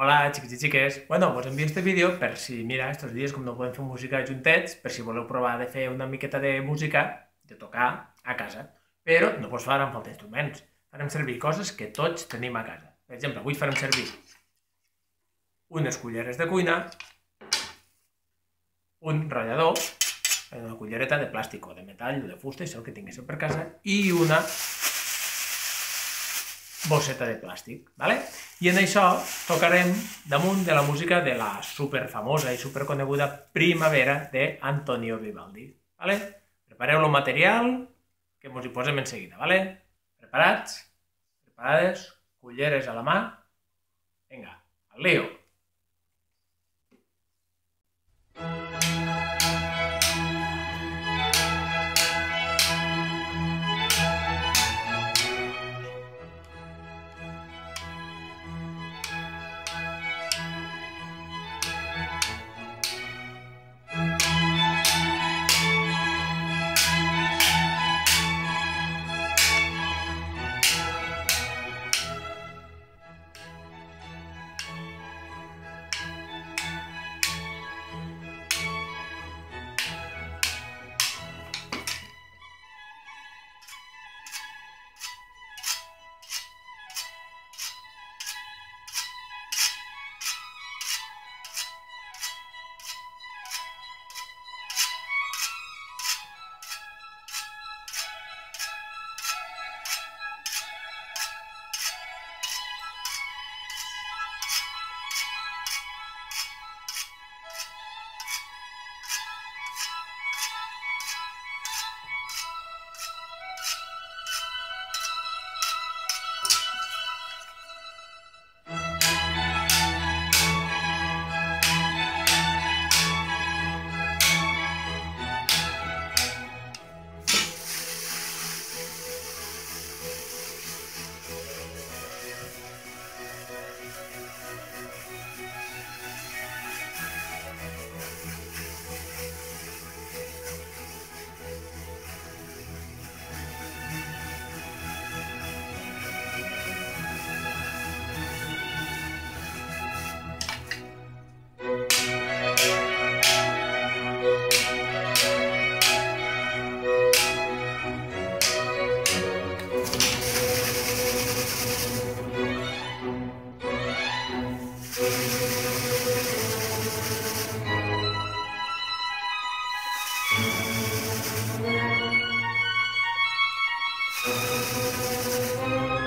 Hola, xics i xiques. Bueno, us envio este vídeo per si, mira, estos dies com no podem fer música juntets, per si voleu provar de fer una miqueta de música, de tocar a casa. Però no vos faran falta instruments. Farem servir coses que tots tenim a casa. Per exemple, avui farem servir unes culleres de cuina, un ratllador, una cullereta de plàstic o de metall o de fusta, això que tinguéssiu per casa, i una bosseta de plàstic, ¿vale? I en això tocarem damunt de la música de la superfamosa i superconeguda Primavera de Antonio Vivaldi, ¿vale? Prepareu el material que ens hi posem en seguida, ¿vale? Preparats? Preparades? Culleres a la mà? Vinga, al lío! Música